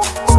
oh you.